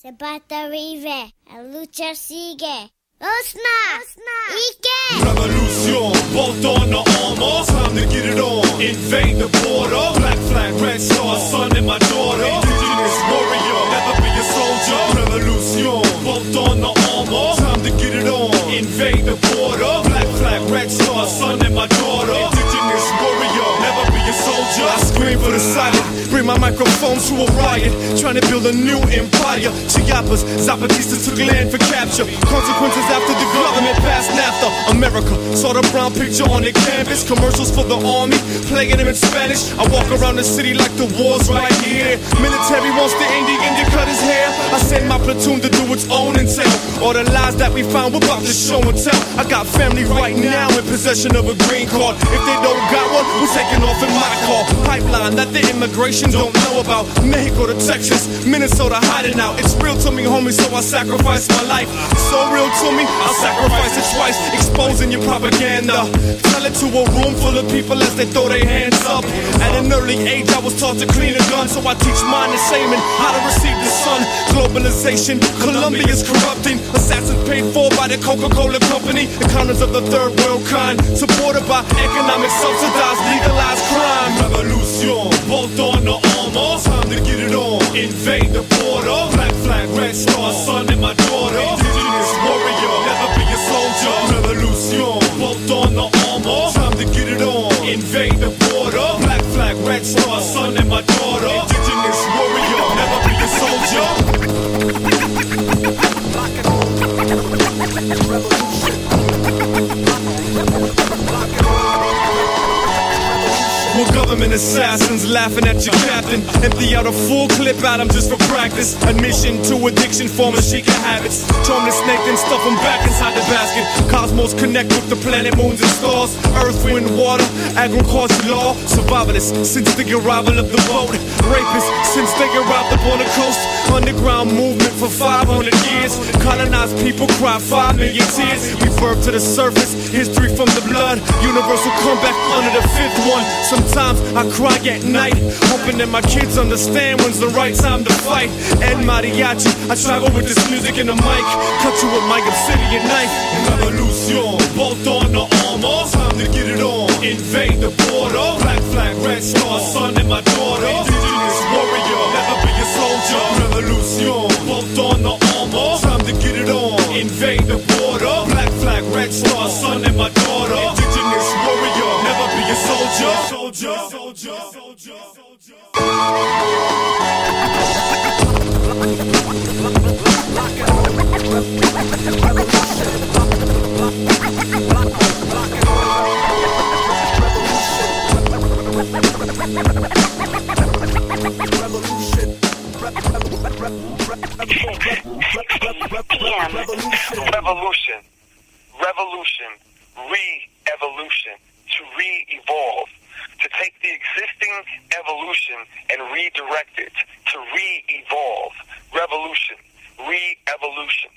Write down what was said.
Zapata vive, la luce sigue. Osna! Osna! Ike! Revolution, both on the armor. Time to get it on. Invade the border. Black flag, red star, son and my daughter. Indigenous warrior, never be a soldier. Revolution, both on the armor. Time to get it on. Invade the border. Black flag, red star, son and my daughter. Microphone to a riot. Trying to build a new empire. Chiapas, Zapatistas took land for capture. Consequences after the government passed NAFTA. America saw the brown picture on the canvas. Commercials for the army, playing them in Spanish. I walk around the city like the war's right here. Military wants the Indian to cut his hair. I send my platoon to do its own intel. All the lies that we found, we're about to show and tell. I got family right now in possession of a green card. If they don't got one, we're taking off in my car. Pipeline that the immigration don't know about. Mexico to Texas, Minnesota hiding out. It's real to me, homie, so I sacrifice my life. So real to me, I'll sacrifice it twice. Exposing your propaganda. Tell it to a room full of people as they throw their hands up. At an early age, I was taught to clean a gun, so I teach mine the same and how to receive the sun. Globalization, Colombia's corrupting. Assassins paid for by the Coca-Cola company. Economists of the third world kind, supported by economic subsidized legalized crime. Revolution, both on the armor. Time to get it on. Invade the border. Black flag, red star, son and my daughter. Well, government assassins laughing at your captain. Empty out a full clip at him just for practice. Admission to addiction, former chica habits. Charm the snake, then stuff him back inside the basket. Cosmos connect with the planet, moons and stars. Earth, wind, water, agriculture, law. Survivalists since the arrival of the boat. Rapists since they arrived up on the coast. Underground movement for 500 years. Colonized people cry 5 million tears. Rebirth to the surface, history from the blood. Universal comeback under the fifth one. Sometimes I cry at night, hoping that my kids understand when's the right time to fight. Ed Mariachi, I travel with this music and the mic. Cut you with my obsidian knife. Revolution, both on the armor. Time to get it on. Invade the border. Black flag, red star, son and my daughter. Revolution. Revolution. Re-evolution. To re-evolve. To take the existing evolution and redirect it. To re-evolve. Revolution. Re-evolution.